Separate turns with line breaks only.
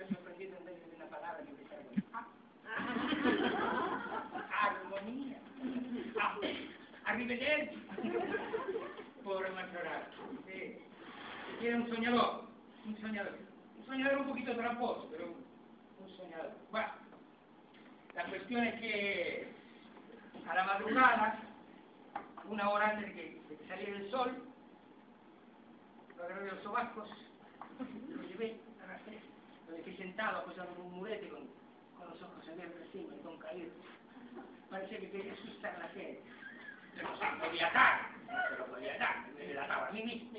en vez de una palabra que empezara con. Armonía. Arrivederci. Pobre Machorato. Sí. Un soñador. Un soñador. Un soñador un poquito tramposo, pero un soñador. Bueno, la cuestión es que a la madrugada, una hora antes de que, saliera el sol, los lo llevé, lo dejé sentado apoyado en un murete con, con los ojos abiertos encima y con caído. Parecía que quería asustar a la gente. Pero no se podía dar, no se lo podía dar, me delataba a mí mismo.